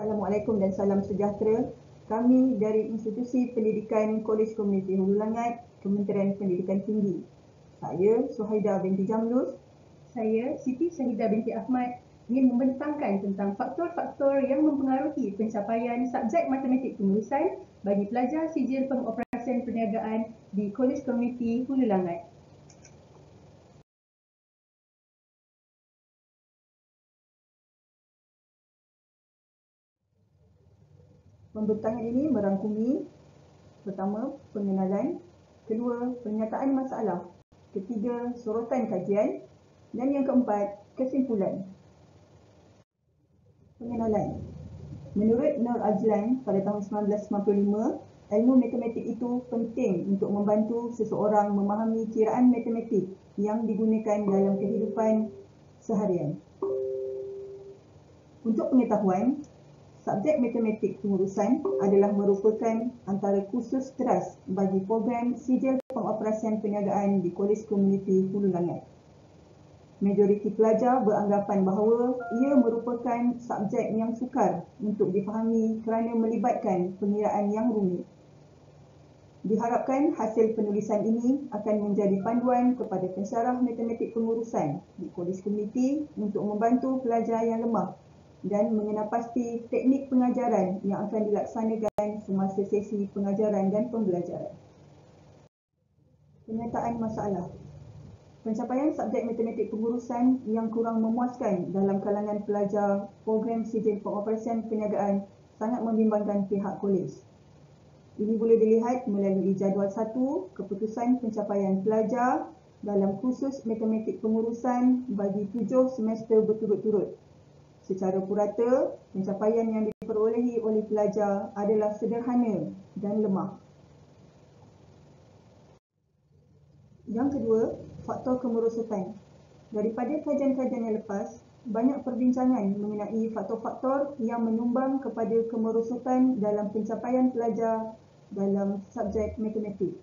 Assalamualaikum dan salam sejahtera. Kami dari Institusi Pendidikan Kolej Komuniti Hulu Langat, Kementerian Pendidikan Tinggi. Saya Suhaida binti Jamlus. Saya Siti Syahidah binti Ahmad ingin membentangkan tentang faktor-faktor yang mempengaruhi pencapaian subjek matematik pengurusan bagi pelajar sijil pengoperasian perniagaan di Kolej Komuniti Hulu Langat. Pembentangan ini merangkumi pertama, pengenalan, kedua, pernyataan masalah, ketiga, sorotan kajian dan yang keempat, kesimpulan. Pengenalan Menurut Nur Ajlan pada tahun 1995, ilmu matematik itu penting untuk membantu seseorang memahami kiraan matematik yang digunakan dalam kehidupan seharian. Untuk pengetahuan, subjek matematik pengurusan adalah merupakan antara kursus teras bagi program sijil pengoperasian perniagaan di Kolej Komuniti Hulu Langat. Majoriti pelajar beranggapan bahawa ia merupakan subjek yang sukar untuk difahami kerana melibatkan pengiraan yang rumit. Diharapkan hasil penulisan ini akan menjadi panduan kepada pensyarah matematik pengurusan di Kolej Komuniti untuk membantu pelajar yang lemah dan mengenal pasti teknik pengajaran yang akan dilaksanakan semasa sesi pengajaran dan pembelajaran. Penyataan masalah Pencapaian subjek matematik pengurusan yang kurang memuaskan dalam kalangan pelajar program sijil pengoperasian perniagaan sangat membimbangkan pihak kolej. Ini boleh dilihat melalui jadual satu keputusan pencapaian pelajar dalam kursus matematik pengurusan bagi tujuh semester berturut-turut Secara purata, pencapaian yang diperolehi oleh pelajar adalah sederhana dan lemah. Yang kedua, faktor kemerosotan. Daripada kajian-kajian yang lepas, banyak perbincangan mengenai faktor-faktor yang menyumbang kepada kemerosotan dalam pencapaian pelajar dalam subjek matematik.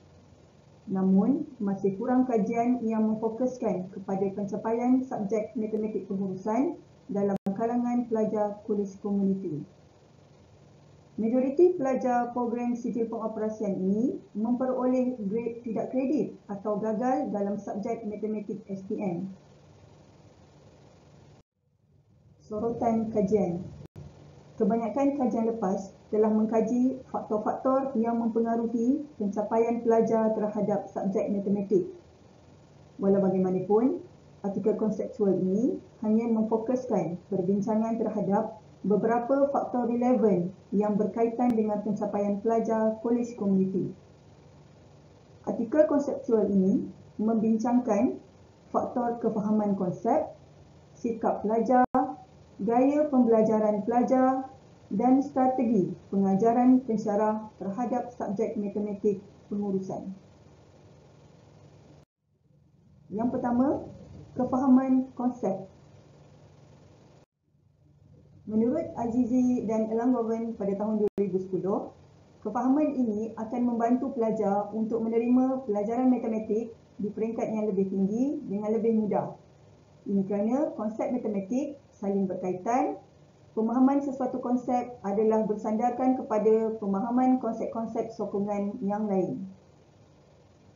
Namun, masih kurang kajian yang memfokuskan kepada pencapaian subjek matematik pengurusan dalam kalangan pelajar kolej komuniti. Majoriti pelajar program sijil pengoperasian ini memperoleh grade tidak kredit atau gagal dalam subjek matematik SPM. Sorotan kajian Kebanyakan kajian lepas telah mengkaji faktor-faktor yang mempengaruhi pencapaian pelajar terhadap subjek matematik. Walau bagaimanapun, artikel konseptual ini hanya memfokuskan perbincangan terhadap beberapa faktor relevan yang berkaitan dengan pencapaian pelajar kolej komuniti. Artikel konseptual ini membincangkan faktor kefahaman konsep, sikap pelajar, gaya pembelajaran pelajar dan strategi pengajaran pensyarah terhadap subjek matematik pengurusan. Yang pertama, kefahaman konsep. Menurut Azizi dan Elanggoven pada tahun 2010, kefahaman ini akan membantu pelajar untuk menerima pelajaran matematik di peringkat yang lebih tinggi dengan lebih mudah. Ini kerana konsep matematik saling berkaitan. Pemahaman sesuatu konsep adalah bersandarkan kepada pemahaman konsep-konsep sokongan yang lain.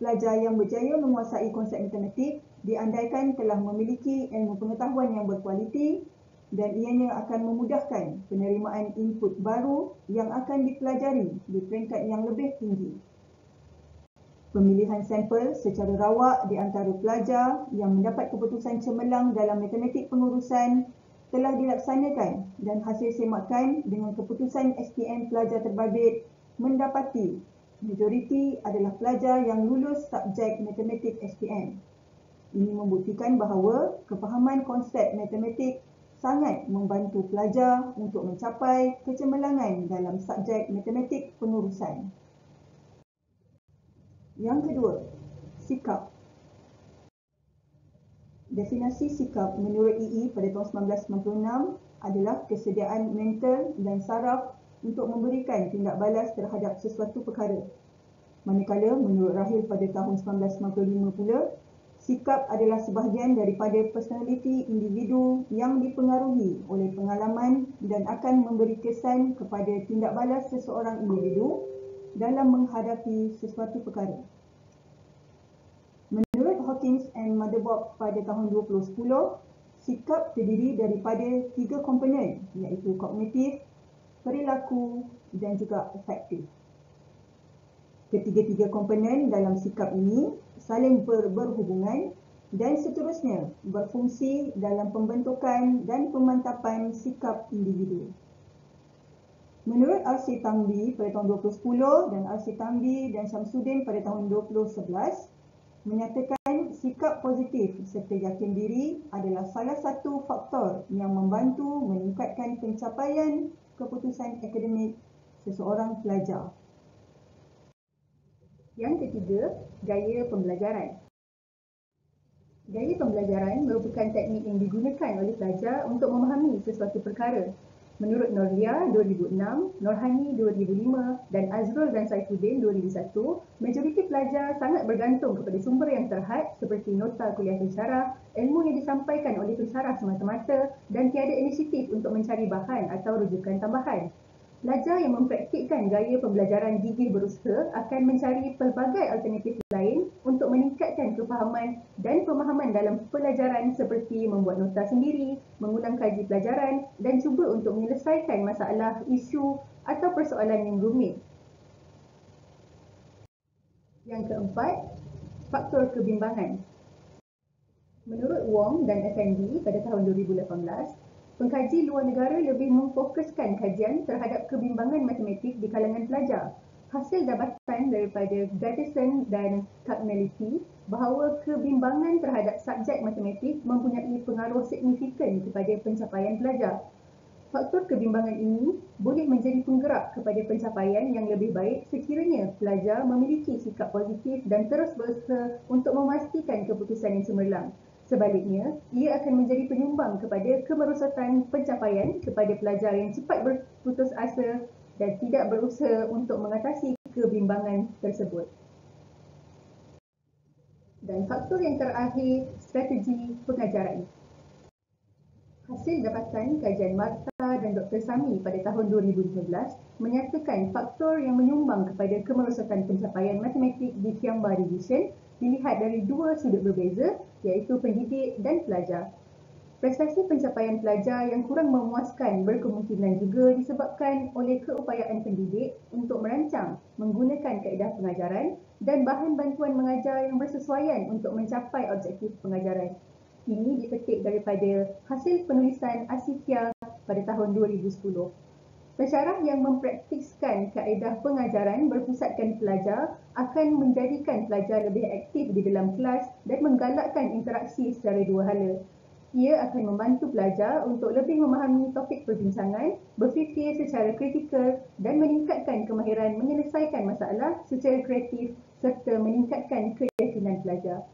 Pelajar yang berjaya menguasai konsep matematik diandaikan telah memiliki ilmu pengetahuan yang berkualiti dan ianya akan memudahkan penerimaan input baru yang akan dipelajari di peringkat yang lebih tinggi. Pemilihan sampel secara rawak di antara pelajar yang mendapat keputusan cemerlang dalam matematik pengurusan telah dilaksanakan dan hasil semakan dengan keputusan SPM pelajar terbabit mendapati majoriti adalah pelajar yang lulus subjek matematik SPM. Ini membuktikan bahawa kefahaman konsep matematik sangat membantu pelajar untuk mencapai kecemerlangan dalam subjek matematik pengurusan. Yang kedua, sikap. Definisi sikap menurut EE pada tahun 1996 adalah kesediaan mental dan saraf untuk memberikan tindak balas terhadap sesuatu perkara. Manakala menurut Rahil pada tahun 1995 pula, Sikap adalah sebahagian daripada personaliti individu yang dipengaruhi oleh pengalaman dan akan memberi kesan kepada tindak balas seseorang individu dalam menghadapi sesuatu perkara. Menurut Hawkins and Motherbob pada tahun 2010, sikap terdiri daripada tiga komponen iaitu kognitif, perilaku dan juga efektif. Ketiga-tiga komponen dalam sikap ini saling ber- berhubungan dan seterusnya berfungsi dalam pembentukan dan pemantapan sikap individu. Menurut R.C. Tambi pada tahun 2010 dan R.C. Tambi dan Syamsuddin pada tahun 2011 menyatakan sikap positif serta yakin diri adalah salah satu faktor yang membantu meningkatkan pencapaian keputusan akademik seseorang pelajar. Yang ketiga, gaya pembelajaran. Gaya pembelajaran merupakan teknik yang digunakan oleh pelajar untuk memahami sesuatu perkara. Menurut Norlia 2006, Norhani 2005 dan Azrul dan Saifuddin 2001, majoriti pelajar sangat bergantung kepada sumber yang terhad seperti nota kuliah pensyarah, ilmu yang disampaikan oleh pensyarah semata-mata dan tiada inisiatif untuk mencari bahan atau rujukan tambahan. Pelajar yang mempraktikkan gaya pembelajaran gigih berusaha akan mencari pelbagai alternatif lain untuk meningkatkan kefahaman dan pemahaman dalam pelajaran seperti membuat nota sendiri, mengulang kaji pelajaran dan cuba untuk menyelesaikan masalah, isu atau persoalan yang rumit. Yang keempat, faktor kebimbangan. Menurut Wong dan Effendi pada tahun 2018, pengkaji luar negara lebih memfokuskan kajian terhadap kebimbangan matematik di kalangan pelajar. Hasil dapatan daripada Gaddison dan Cagnality bahawa kebimbangan terhadap subjek matematik mempunyai pengaruh signifikan kepada pencapaian pelajar. Faktor kebimbangan ini boleh menjadi penggerak kepada pencapaian yang lebih baik sekiranya pelajar memiliki sikap positif dan terus berusaha untuk memastikan keputusan yang cemerlang. Sebaliknya, ia akan menjadi penyumbang kepada kemerosotan pencapaian kepada pelajar yang cepat berputus asa dan tidak berusaha untuk mengatasi kebimbangan tersebut. Dan faktor yang terakhir, strategi pengajaran. Hasil dapatan kajian Marta dan Dr. Sami pada tahun 2015 menyatakan faktor yang menyumbang kepada kemerosotan pencapaian matematik di Kiamba Division dilihat dari dua sudut berbeza iaitu pendidik dan pelajar. Prestasi pencapaian pelajar yang kurang memuaskan berkemungkinan juga disebabkan oleh keupayaan pendidik untuk merancang menggunakan kaedah pengajaran dan bahan bantuan mengajar yang bersesuaian untuk mencapai objektif pengajaran. Ini dipetik daripada hasil penulisan Asikia pada tahun 2010. Pensyarah yang mempraktiskan kaedah pengajaran berpusatkan pelajar akan menjadikan pelajar lebih aktif di dalam kelas dan menggalakkan interaksi secara dua hala. Ia akan membantu pelajar untuk lebih memahami topik perbincangan, berfikir secara kritikal dan meningkatkan kemahiran menyelesaikan masalah secara kreatif serta meningkatkan keyakinan pelajar.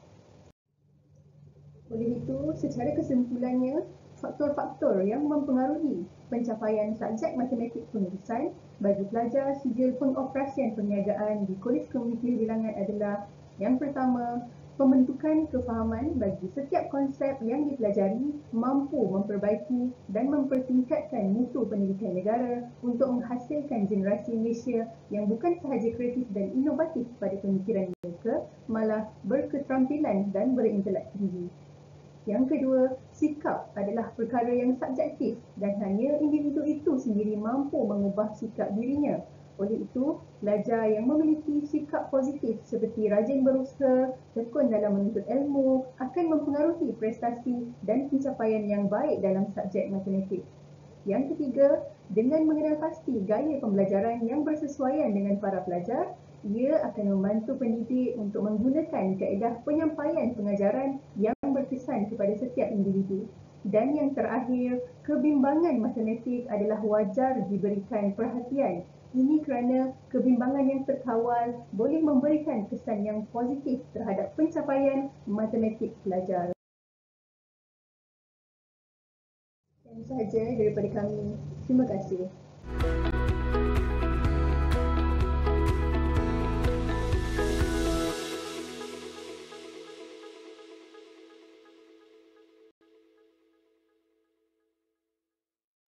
Oleh itu, secara kesimpulannya, faktor-faktor yang mempengaruhi pencapaian subjek matematik penulisan bagi pelajar sijil pengoperasian perniagaan di Kolej Komuniti Bilangan adalah yang pertama, pembentukan kefahaman bagi setiap konsep yang dipelajari mampu memperbaiki dan mempertingkatkan mutu pendidikan negara untuk menghasilkan generasi Malaysia yang bukan sahaja kreatif dan inovatif pada pemikiran mereka, malah berketerampilan dan berintelek tinggi. Yang kedua, sikap adalah perkara yang subjektif dan hanya individu itu sendiri mampu mengubah sikap dirinya. Oleh itu, pelajar yang memiliki sikap positif seperti rajin berusaha, tekun dalam menuntut ilmu akan mempengaruhi prestasi dan pencapaian yang baik dalam subjek matematik. Yang ketiga, dengan mengenal pasti gaya pembelajaran yang bersesuaian dengan para pelajar, ia akan membantu pendidik untuk menggunakan kaedah penyampaian pengajaran yang berkesan kepada setiap individu. Dan yang terakhir, kebimbangan matematik adalah wajar diberikan perhatian. Ini kerana kebimbangan yang terkawal boleh memberikan kesan yang positif terhadap pencapaian matematik pelajar. Yang sahaja daripada kami. Terima kasih.